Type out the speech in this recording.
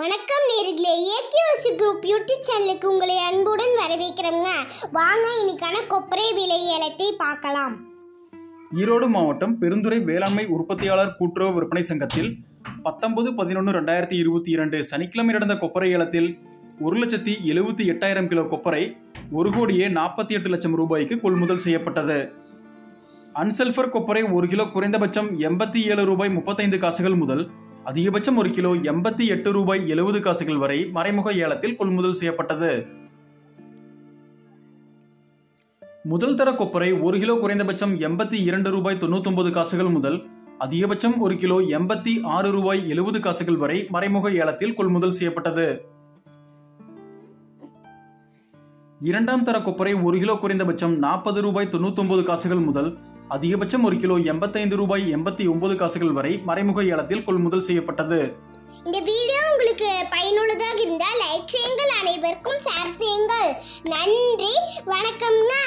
வணக்கம் நேர்களே. ஏகேஓசி group YouTube சேனலுக்கு உங்களை அன்புடன் வரவேற்கிறோங்க. வாங்க இன்னைக்கான கொப்பரை விலை ஏலத்தை பார்க்கலாம். ஈரோடு மாவட்டம் பெருந்துறை வேளாண்மை உற்பத்தியாளர் கூட்டுறவு விற்பனை சங்கத்தில் பத்தொன்பது பதினொன்று ரெண்டாயிரத்தி இருபத்தி இரண்டு சனிக்கிழமை நடந்த கொப்பரை ஏலத்தில் ஒரு லட்சத்தி எழுபத்தி எட்டாயிரம் கிலோ கொப்பரை ஒரு கோடியே நாற்பத்தி எட்டு லட்சம் ரூபாய்க்கு கொள்முதல் செய்யப்பட்டது. அன்சல்ஃபர் கொப்பரை ஒரு கிலோ குறைந்தபட்சம் எண்பத்தி ஏழு ரூபாய் முப்பத்தைந்து காசுகள் முதல் அதிகபட்சம் ஒரு கிலோ எண்பத்தி எட்டு ரூபாய் எழுபது காசுகள் வரை மறைமுக ஏலத்தில் கொள்முதல் செய்யப்பட்டது. முதல் தர கொப்பரை ஒரு கிலோ குறைந்தபட்சம் எண்பத்தி இரண்டு ரூபாய் தொண்ணூத்தொன்பது காசுகள் முதல் அதிகபட்சம் ஒரு கிலோ எண்பத்தி ஆறு ரூபாய் எழுபது காசுகள் வரை மறைமுக ஏலத்தில் கொள்முதல் செய்யப்பட்டது. இரண்டாம் தர கொப்பரை ஒரு கிலோ குறைந்தபட்சம் நாற்பது ரூபாய் தொண்ணூத்தொன்பது காசுகள் முதல் அதிகபட்சம் ஒரு கிலோ எண்பத்தைந்து ரூபாய் எண்பத்தி ஒன்பது காசுகள் வரை மறைமுக ஏலத்தில் கொள்முதல் செய்யப்பட்டது. இந்த வீடியோ உங்களுக்கு பயனுள்ளதாக இருந்தால் லைக் செய்யுங்கள் அனைவருக்கும் ஷேர் செய்யுங்கள். நன்றி வணக்கம்னா.